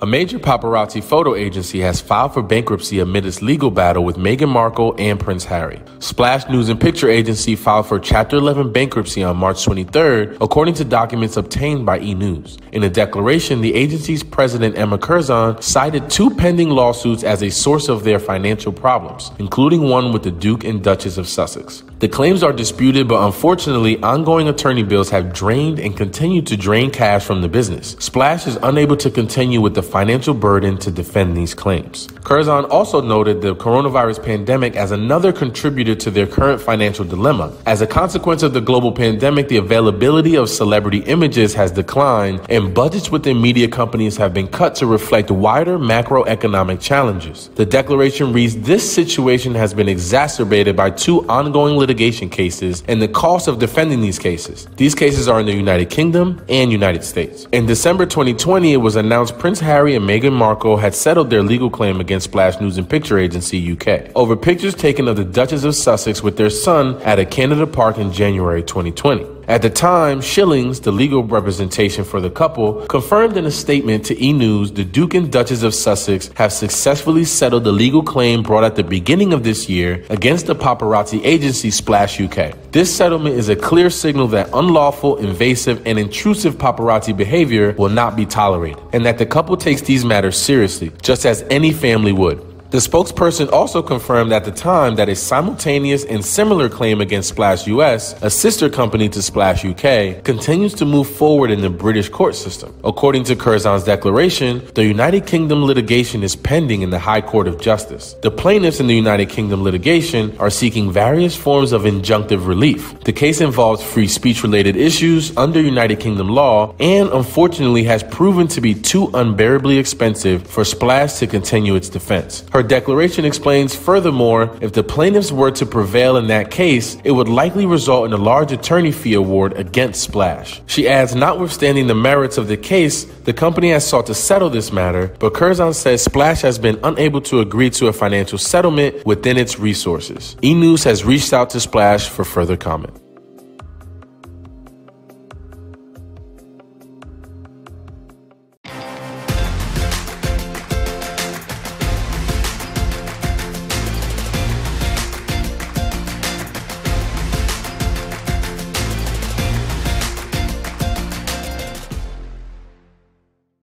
A major paparazzi photo agency has filed for bankruptcy amid its legal battle with Meghan Markle and Prince Harry. Splash News and Picture Agency filed for Chapter 11 bankruptcy on March 23rd, according to documents obtained by E! News. In a declaration, the agency's president Emma Curzon cited two pending lawsuits as a source of their financial problems, including one with the Duke and Duchess of Sussex. The claims are disputed, but unfortunately, ongoing attorney bills have drained and continue to drain cash from the business. Splash is unable to continue with the financial burden to defend these claims. Curzon also noted the coronavirus pandemic as another contributor to their current financial dilemma. As a consequence of the global pandemic, the availability of celebrity images has declined, and budgets within media companies have been cut to reflect wider macroeconomic challenges. The declaration reads This situation has been exacerbated by two ongoing litigation cases and the cost of defending these cases. These cases are in the United Kingdom and United States. In December 2020, it was announced Prince Harry and Meghan Markle had settled their legal claim against Splash News and Picture Agency UK over pictures taken of the Duchess of Sussex with their son at a Canada park in January 2020. At the time, Schillings, the legal representation for the couple, confirmed in a statement to E! News the Duke and Duchess of Sussex have successfully settled the legal claim brought at the beginning of this year against the paparazzi agency Splash UK. This settlement is a clear signal that unlawful, invasive, and intrusive paparazzi behavior will not be tolerated, and that the couple takes these matters seriously, just as any family would. The spokesperson also confirmed at the time that a simultaneous and similar claim against Splash US, a sister company to Splash UK, continues to move forward in the British court system. According to Curzon's declaration, the United Kingdom litigation is pending in the High Court of Justice. The plaintiffs in the United Kingdom litigation are seeking various forms of injunctive relief. The case involves free speech related issues under United Kingdom law and unfortunately has proven to be too unbearably expensive for Splash to continue its defense. Her declaration explains furthermore, if the plaintiffs were to prevail in that case, it would likely result in a large attorney fee award against Splash. She adds, notwithstanding the merits of the case, the company has sought to settle this matter, but Curzon says Splash has been unable to agree to a financial settlement within its resources. E! News has reached out to Splash for further comment.